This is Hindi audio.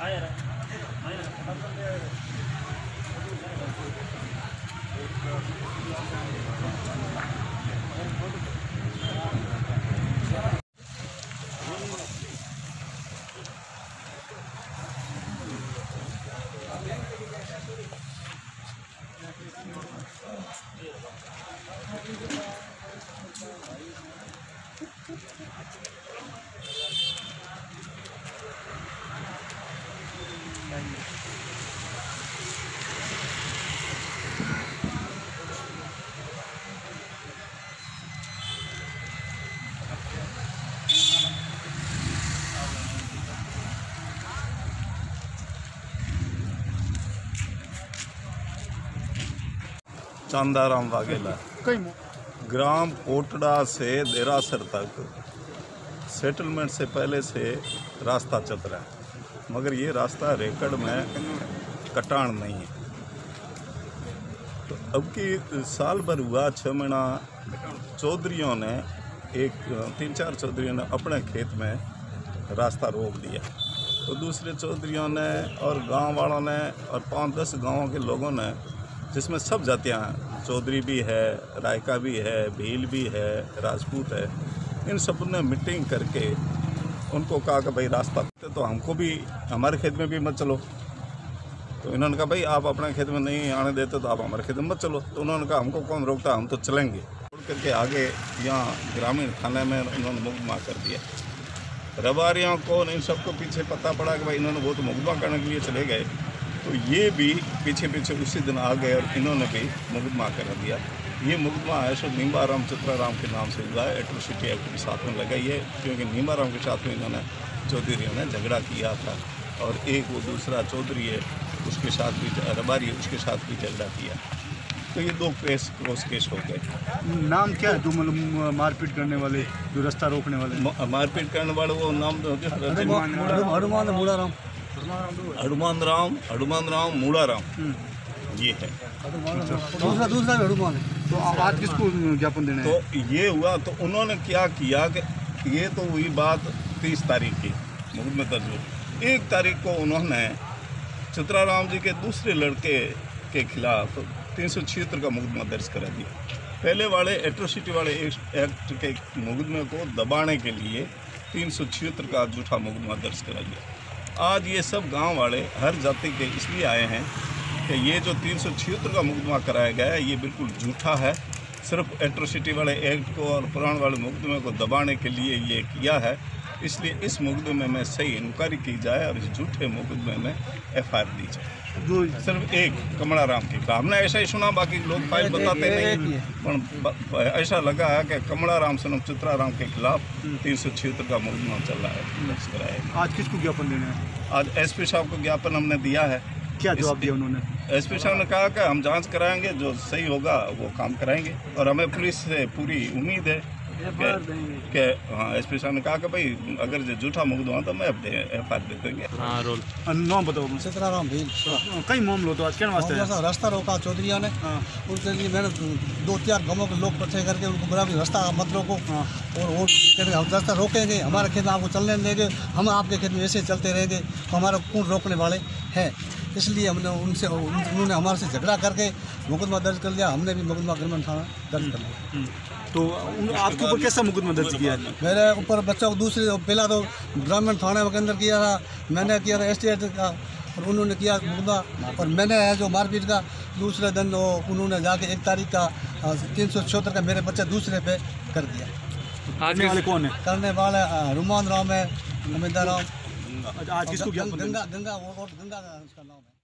आया चांदाराम वाघेला। ग्राम कोटड़ा से देरासर तक सेटलमेंट से पहले से रास्ता चल रहा है। मगर ये रास्ता रेकड़ में कटान नहीं है। तो अब की साल भर हुआ छः महीना चौधरियों ने एक तीन चार चौधरियों ने अपने खेत में रास्ता रोक दिया। तो दूसरे चौधरियों ने और गाँव वालों ने और पाँच दस गाँवों के लोगों ने जिसमें सब जातियाँ चौधरी भी है, रायका भी है, भील भी है, राजपूत है, इन सबने मीटिंग करके उनको कहा कि भाई रास्ता तो हमको भी, हमारे खेत में भी मत चलो। तो इन्होंने कहा, भाई, आप अपने खेत में नहीं आने देते तो आप हमारे खेत में मत चलो। तो उन्होंने कहा, हमको कौन रोकता? हम तो चलेंगे। छोड़ करके आगे यहाँ ग्रामीण थाने में उन्होंने मुकदमा कर दिया। रबारियों को इन सबको पीछे पता पड़ा कि भाई इन्होंने वो तो मुकदमा करने के लिए चले गए। तो ये भी पीछे पीछे उसी दिन आ गए और इन्होंने भी मुकदमा कर दिया। ये मुकदमा है सो नीमाराम चित्राराम के नाम से हुआ एट्रोसिटी एक्ट के साथ में लगाई है क्योंकि नीमाराम के साथ में इन्होंने चौधरी ने झगड़ा किया था और एक वो दूसरा चौधरी है उसके साथ भी रबारी है उसके साथ भी झगड़ा किया। तो ये दो केस क्रॉस केस हो गए। नाम क्या है जो मतलब मारपीट करने वाले जो रास्ता रोकने वाले? मारपीट करने वाले वो नाम तो हनुमान मूड़ाराम हनुमान राम हनुमान राम मूड़ा राम ये है। दूसरा दूसरा भी हनुमान है। तो आज किसको ज्ञापन देना है? तो ये हुआ तो उन्होंने क्या किया कि ये तो हुई बात तीस तारीख की मुकदमे दर्ज हुई एक तारीख को उन्होंने चित्राराम जी के दूसरे लड़के के खिलाफ तीन सौ छिहत्तर का मुकदमा दर्ज करा दिया। पहले वाले एट्रोसिटी वाले एक्ट के मुकदमे को दबाने के लिए तीन सौ छिहत्तर का झूठा मुकदमा दर्ज करा दिया। आज ये सब गाँव वाले हर जाति के इसलिए आए हैं कि ये जो तीन सौ छिहत्तर का मुकदमा कराया गया है, ये बिल्कुल झूठा है। सिर्फ़ एट्रोसिटी वाले एक्ट को और पुराण वाले मुकदमे को दबाने के लिए ये किया है। इसलिए इस मुकदमे में सही इंक्वायरी की जाए और इस झूठे मुकदमे में एफ़ दी जाए। जो सिर्फ़ एक कमला राम की। हमने ऐसा ही सुना बाकी लोग फ़ाइल बताते नहीं। पर ऐसा लगा है कि कमला राम सनम चित्रा राम के खिलाफ तीन सौ छिहत्तर का मुकदमा चल रहा है। आज किसको ज्ञापन देना है? आज एसपी साहब को ज्ञापन हमने दिया है। क्या जवाब दिया उन्होंने? एसपी साहब ने कहा कि हम जाँच कराएँगे जो सही होगा वो काम कराएँगे। और हमें पुलिस से पूरी उम्मीद है कि- कि हाँ एसपी साहब ने कहा कि भाई अगर जो झूठा मुकदमा तो मैं एफ़ आई दे देंगे। अ, नाम बताओ सीताराम भील कई मामलो तो आज क्या वास्ते। रास्ता रोका चौधरिया ने हाँ। उनके लिए मैंने दो चार गाँवों के लोग इकट्ठे करके उनको बोला कि रास्ता मत रोको हाँ। और वो कहते हम रास्ता रोकेंगे हमारे खेत में आपको चलने नहीं देंगे हम आपके खेत में ऐसे चलते रहेंगे तो हमारा कौन रोकने वाले हैं। इसलिए हमने उनसे उन्होंने हमारे से झगड़ा करके मुकदमा दर्ज कर लिया। हमने भी मुकदमा ग्रामीण थाना दर्ज कर लिया। हम्म। तो आपके ऊपर कैसा मुकदमा दर्ज किया है? मेरे ऊपर बच्चा को दूसरे पहला तो ग्रामीण थाने के अंदर किया था मैंने किया था एस का और उन्होंने किया मुकदमा। और मैंने है जो मारपीट का दूसरे दिन वो उन्होंने जाके एक तारीख का तीन सौ चौहत्तर का मेरे बच्चे दूसरे पे कर दिया। आज वाले कौन है? करने वाले रुमान राम है अमिता राम आज किसको गंगा गंगा और गंगा का उसका नाम है।